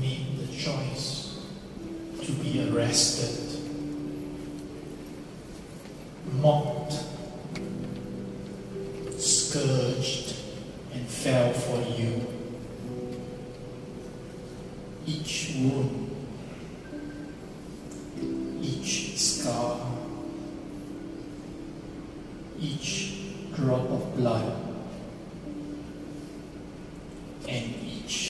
made the choice to be arrested, mocked, scourged, and fell for you. Each wound, each scar, each drop of blood, and each